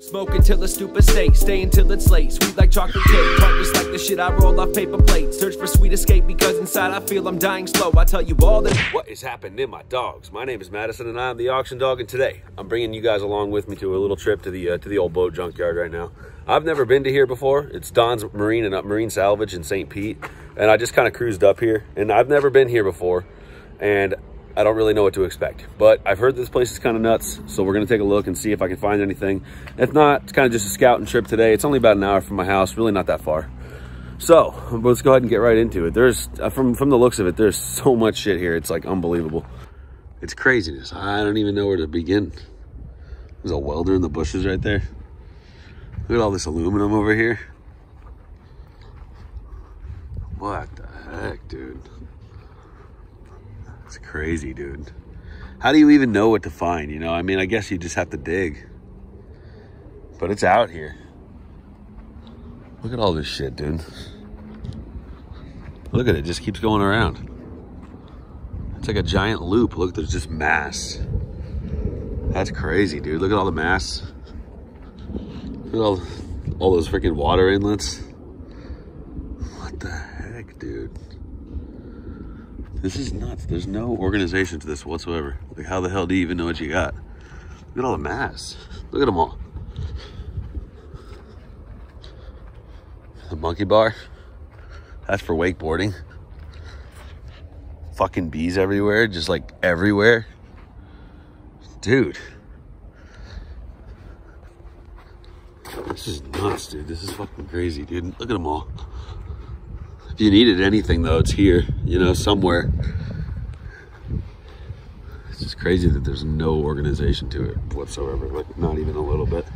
Smoke until the stupid state, stay until it's late. Sweet like chocolate cake, tart just like the shit I roll off paper plates. Search for sweet escape because inside I feel I'm dying slow. I tell you all that. What is happening, my dogs? My name is Madison, and I'm the Auction Dawg. And today, I'm bringing you guys along with me to a little trip to the uh, to the old boat junkyard right now. I've never been to here before. It's Don's Marine and uh, Marine Salvage in St. Pete, and I just kind of cruised up here, and I've never been here before, and I don't really know what to expect. But I've heard this place is kind of nuts, so we're gonna take a look and see if I can find anything. If not, it's kind of just a scouting trip today. It's only about an hour from my house, really not that far. So let's go ahead and get right into it. There's, uh, from, from the looks of it, there's so much shit here. It's like unbelievable. It's craziness. I don't even know where to begin. There's a welder in the bushes right there. Look at all this aluminum over here. What the heck, dude? It's crazy, dude. How do you even know what to find? You know, I mean, I guess you just have to dig. But it's out here. Look at all this shit, dude. Look at it, it just keeps going around. It's like a giant loop. Look, there's just mass. That's crazy, dude. Look at all the mass. Look at all, all those freaking water inlets. What the heck, dude? This is nuts. There's no organization to this whatsoever. Like, how the hell do you even know what you got? Look at all the mass. Look at them all. The monkey bar. That's for wakeboarding. Fucking bees everywhere, just like everywhere. Dude. This is nuts, dude. This is fucking crazy, dude. Look at them all. If you needed anything, though, it's here, you know, somewhere. It's just crazy that there's no organization to it whatsoever, like not even a little bit.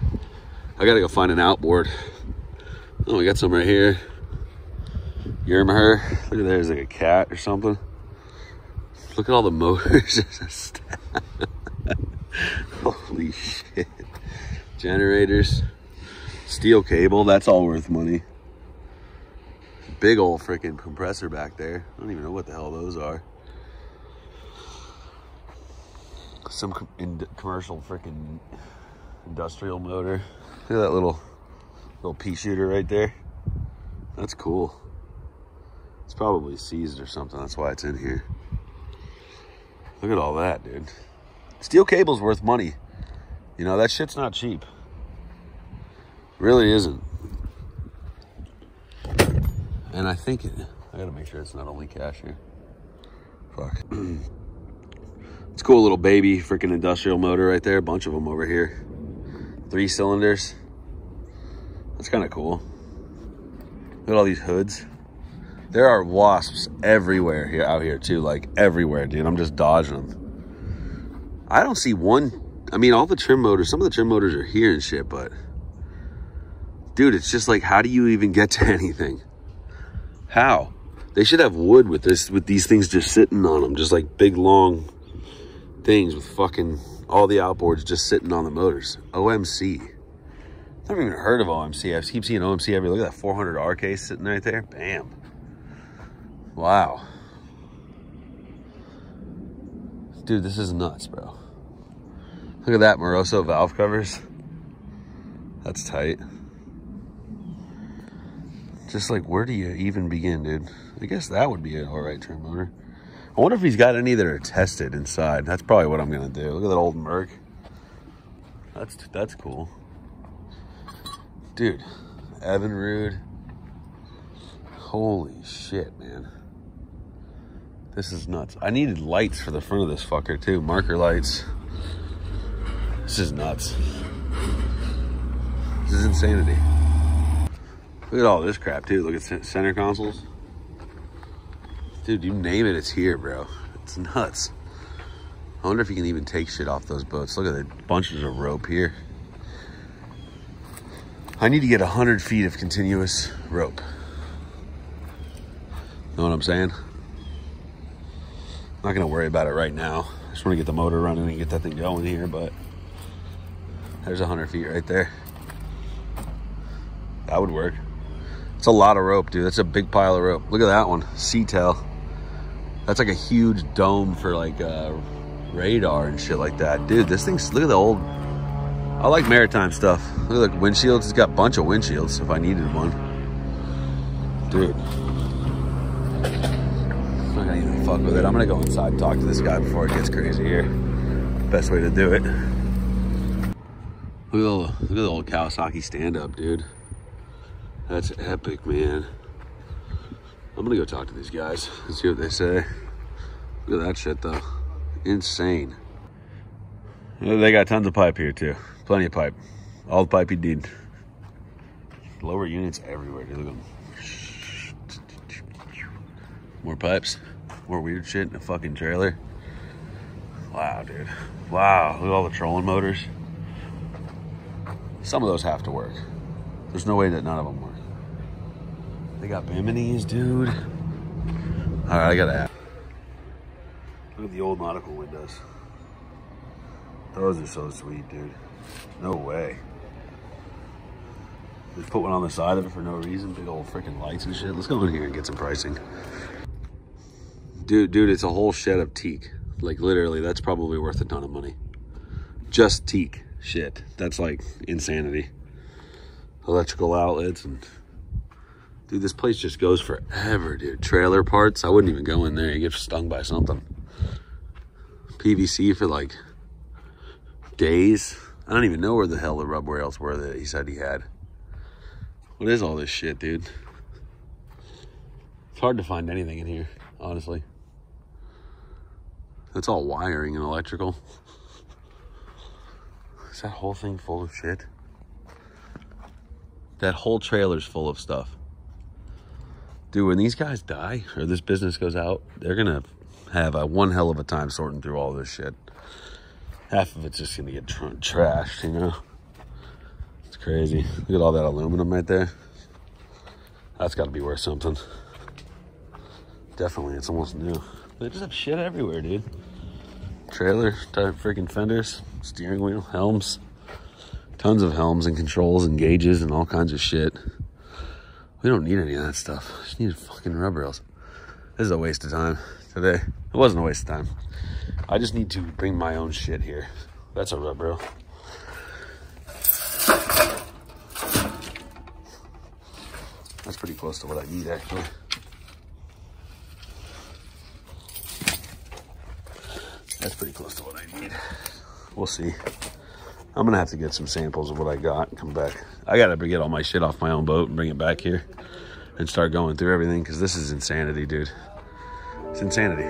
I gotta go find an outboard. Oh, we got some right here. Yamaha. Look at there's like a cat or something. Look at all the motors. Holy shit. Generators. Steel cable, that's all worth money big old freaking compressor back there. I don't even know what the hell those are. Some com commercial freaking industrial motor. Look at that little little pea shooter right there. That's cool. It's probably seized or something. That's why it's in here. Look at all that, dude. Steel cable's worth money. You know, that shit's not cheap. really isn't. And I think it, I gotta make sure it's not only cash here. Fuck. it's cool little baby freaking industrial motor right there. A bunch of them over here. Three cylinders. That's kind of cool. Look at all these hoods. There are wasps everywhere here out here too, like everywhere, dude. I'm just dodging them. I don't see one. I mean, all the trim motors, some of the trim motors are here and shit, but dude, it's just like, how do you even get to anything? How? They should have wood with this, with these things just sitting on them, just like big long things with fucking all the outboards just sitting on the motors. OMC. Never even heard of OMC. I keep seeing OMC every. Look at that 400R case sitting right there. Bam. Wow. Dude, this is nuts, bro. Look at that Moroso valve covers. That's tight just like, where do you even begin, dude? I guess that would be an all right trim motor. I wonder if he's got any that are tested inside. That's probably what I'm gonna do. Look at that old Merc. That's that's cool, dude. Evinrude. Holy shit, man. This is nuts. I needed lights for the front of this fucker too. Marker lights. This is nuts. This is insanity. Look at all this crap too. Look at center consoles. Dude, you name it, it's here, bro. It's nuts. I wonder if you can even take shit off those boats. Look at the bunches of rope here. I need to get 100 feet of continuous rope. Know what I'm saying? I'm not gonna worry about it right now. I just wanna get the motor running and get that thing going here, but there's 100 feet right there. That would work. It's a lot of rope, dude. That's a big pile of rope. Look at that one, Sea Tel. That's like a huge dome for like uh, radar and shit like that. Dude, this thing's, look at the old I like maritime stuff. Look at the windshields. It's got a bunch of windshields if I needed one. Dude. I'm not gonna even fuck with it. I'm gonna go inside and talk to this guy before it gets crazy here. Best way to do it. Look at the, look at the old Kawasaki stand-up, dude. That's epic, man. I'm gonna go talk to these guys and see what they say. Look at that shit, though. Insane. They got tons of pipe here, too. Plenty of pipe. All the pipe you need. Lower units everywhere, dude. Look at them. More pipes. More weird shit in a fucking trailer. Wow, dude. Wow, look at all the trolling motors. Some of those have to work. There's no way that none of them work. They got Biminis, dude. All right, I gotta ask. Look at the old nautical windows. Those are so sweet, dude. No way. Just put one on the side of it for no reason. Big old freaking lights and shit. Let's go in here and get some pricing. Dude, dude, it's a whole shed of teak. Like literally, that's probably worth a ton of money. Just teak shit. That's like insanity. Electrical outlets and dude, this place just goes forever, dude. Trailer parts. I wouldn't even go in there. You get stung by something. PVC for like days. I don't even know where the hell the rub rails were that he said he had. What is all this shit, dude? It's hard to find anything in here, honestly. That's all wiring and electrical. Is that whole thing full of shit? That whole trailer's full of stuff. Dude, when these guys die or this business goes out, they're gonna have a one hell of a time sorting through all this shit. Half of it's just gonna get tr trashed, you know? It's crazy. Look at all that aluminum right there. That's gotta be worth something. Definitely, it's almost new. They just have shit everywhere, dude. Trailer type freaking fenders, steering wheel, helms. Tons of helms and controls and gauges and all kinds of shit. We don't need any of that stuff. Just need fucking rub rails. This is a waste of time today. It wasn't a waste of time. I just need to bring my own shit here. That's a rub rail. That's pretty close to what I need actually. That's pretty close to what I need. We'll see. I'm gonna have to get some samples of what I got and come back. I gotta get all my shit off my own boat and bring it back here and start going through everything because this is insanity, dude. It's insanity.